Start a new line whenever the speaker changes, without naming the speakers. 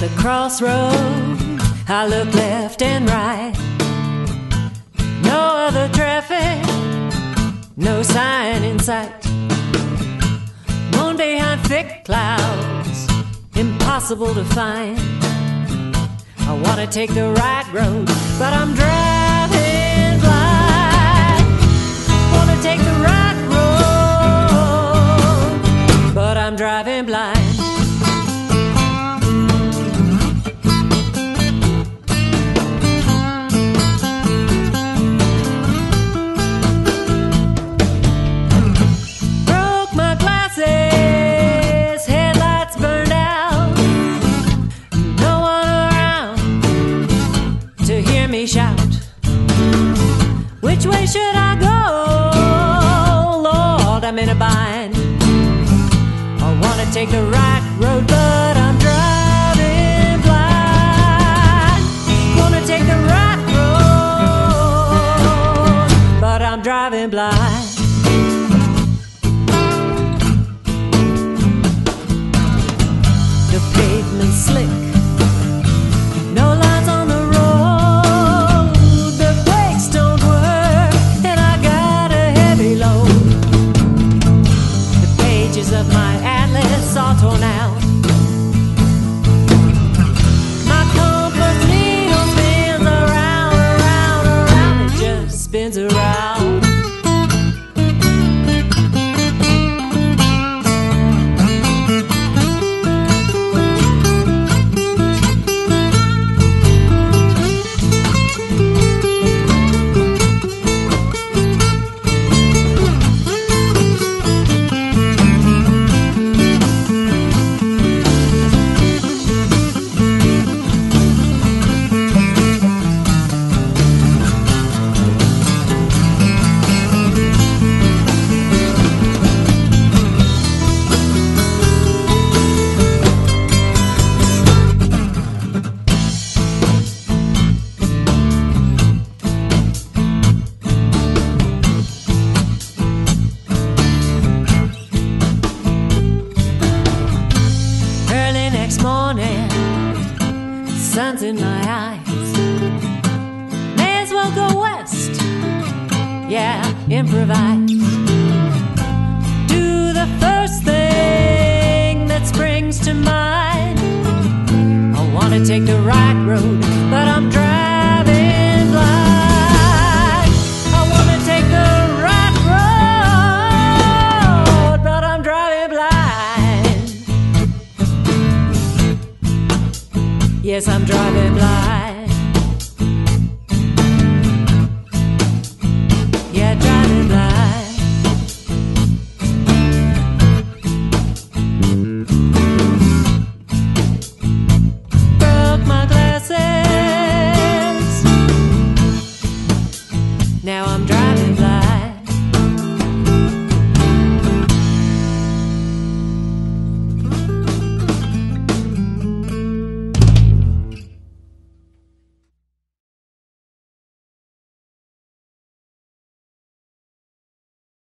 the crossroad, I look left and right. No other traffic, no sign in sight. Moon behind thick clouds, impossible to find. I wanna take the right road, but I'm driving way should I go? Lord, I'm in a bind. I wanna take the right road, but I'm driving blind. Wanna take the right road, but I'm driving blind. The pavement slick. Spins around. Sun's in my eyes. May as well go west. Yeah, improvise. Do the first thing that springs to mind. I wanna take the right road, but I'm driving Yes, I'm driving blind.